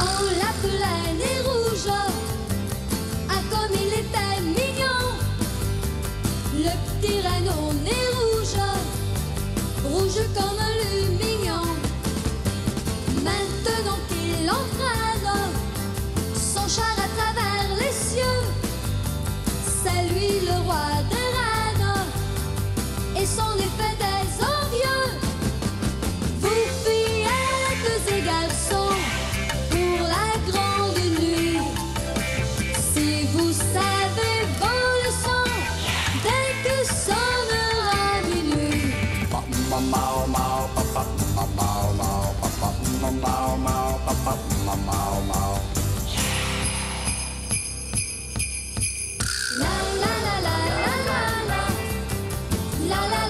On l'appelait les rouges. Ah, comme il était mignon, le petit rhino nez rouge, rouge comme un lumignon. Maintenant qu'il en la la